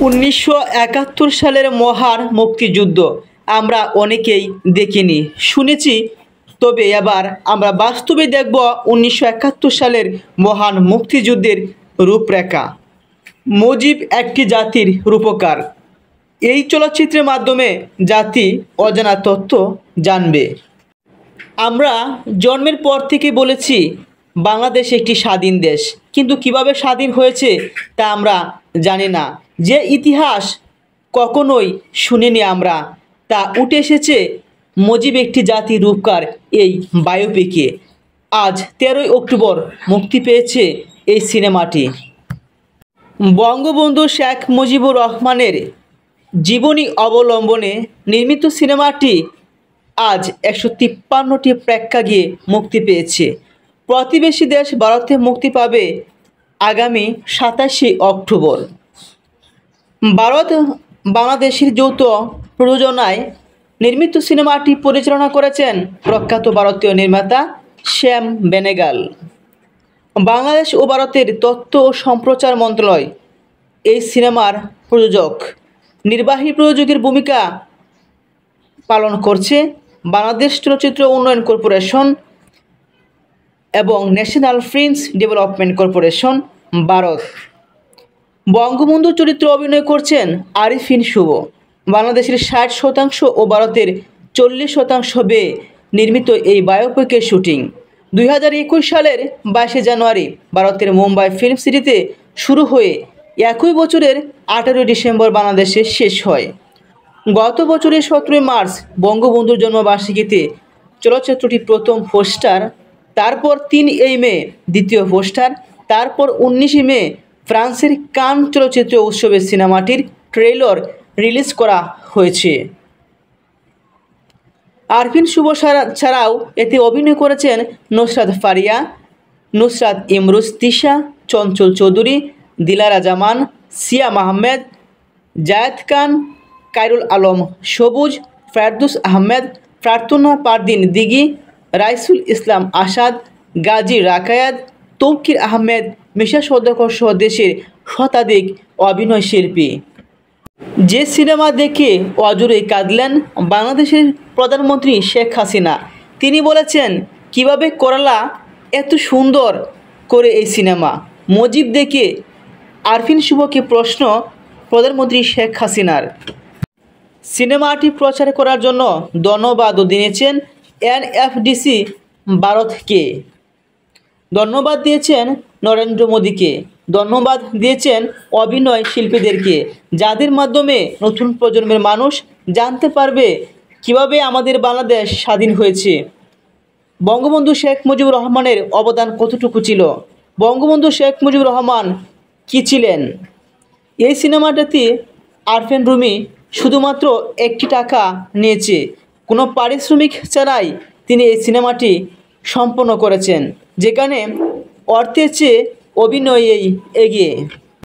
উনিশশো একাত্তর সালের মহান মুক্তিযুদ্ধ। আমরা অনেকেই দেখিনি। শুনেছি, তবে এবার আমরা বাস্তবে দেখব উনিশশো একাত্তর সালের মহান মুক্তিযুদ্ধের রূপরেখা। মুজিব একটি জাতির রূপকার। এই চলচ্চিত্রের মাধ্যমে জাতি অজানা তথ্য জানবে। আমরা জন্মের পর থেকে বলেছি, বাংলাদেশ একটি স্বাধীন দেশ। কিন্তু কীভাবে স্বাধীন হয়েছে তা আমরা জানি না। যে ইতিহাস কখনোই শুনিনি আমরা, তা উঠে এসেছে মুজিব একটি জাতি রূপকার এই বায়োপিকে আজ তেরোই অক্টোবর মুক্তি পেয়েছে এই সিনেমাটি। বঙ্গবন্ধু শেখ মুজিবুর রহমানের জীবনী অবলম্বনে নির্মিত সিনেমাটি আজ একশো তিপ্পান্নটি প্রেক্ষাগৃহে মুক্তি পেয়েছে। প্রতিবেশী দেশ ভারতে মুক্তি পাবে আগামী সাতাশে অক্টোবর। ভারত বাংলাদেশের যৌথ প্রযোজনায় নির্মিত সিনেমাটি পরিচালনা করেছেন প্রখ্যাত ভারতীয় নির্মাতা শ্যাম বেনেগাল। বাংলাদেশ ও ভারতের তথ্য ও সম্প্রচার মন্ত্রণালয় এই সিনেমার প্রযোজক। নির্বাহী প্রযোজকের ভূমিকা পালন করছে বাংলাদেশ চলচ্চিত্র উন্নয়ন কর্পোরেশন এবং national films development corporation, Bharat. Bangabandhu চরিত্রে অভিনয় করছেন আরিফিন শুভ। বাংলাদেশের ষাট শতাংশ ও ভারতের চল্লিশ শতাংশ বে নির্মিত এই বায়োপিকের শুটিং দুই হাজার একুশ সালের বাইশে জানুয়ারি ভারতের মুম্বাই ফিল্ম সিটিতে শুরু হয়ে একই বছরের আঠেরোই ডিসেম্বর বাংলাদেশে শেষ হয়। গত বছরের সতেরোই মার্চ বঙ্গবন্ধুর জন্মবার্ষিকীতে চলচ্চিত্রটি প্রথম পোস্টার, তারপর তিন এই মে দ্বিতীয় পোস্টার, তারপর উনিশে মে ফ্রান্সের কান চলচ্চিত্র উৎসবে সিনেমাটির ট্রেলর রিলিজ করা হয়েছে। আরফিন শুভ ছাড়াও এতে অভিনয় করেছেন নুসরাত ফারিয়া, নুসরাত ইমরুজ তিশা, চঞ্চল চৌধুরী, দিলারা জামান সিয়াম আহমেদ জায়েদ খান কাইরুল আলম সবুজ, ফেরদুস আহমেদ, প্রার্থনা পারদিন দিঘি, রাইসুল ইসলাম আসাদ, গাজী রাকায়াত, তৌকির আহমেদ মিশা সদকর সহ দেশের শতাধিক অভিনয় শিল্পী। যে সিনেমা দেখে অজুরে কাঁদলেন বাংলাদেশের প্রধানমন্ত্রী শেখ হাসিনা। তিনি বলেছেন, কীভাবে করলা এত সুন্দর করে এই সিনেমা? মজিব দেখে আরফিন শুভকে প্রশ্ন প্রধানমন্ত্রী শেখ হাসিনার। সিনেমাটি প্রচার করার জন্য ধন্যবাদও দিয়েছেন এনএফডিসি ভারতকে। ধন্যবাদ দিয়েছেন নরেন্দ্র মোদীকে। ধন্যবাদ দিয়েছেন অভিনয় শিল্পীদেরকে, যাদের মাধ্যমে নতুন প্রজন্মের মানুষ জানতে পারবে কীভাবে আমাদের বাংলাদেশ স্বাধীন হয়েছে। বঙ্গবন্ধু শেখ মুজিবুর রহমানের অবদান কতটুকু ছিল? বঙ্গবন্ধু শেখ মুজিবুর রহমান কী ছিলেন? এই সিনেমাটাতে আরফেন রুমি শুধুমাত্র একটি টাকা নিয়েছে। কোনো পারিশ্রমিক ছাড়াই তিনি এই সিনেমাটি সম্পন্ন করেছেন, যেখানে অর্থের চেয়ে অভিনয়েই এগিয়ে।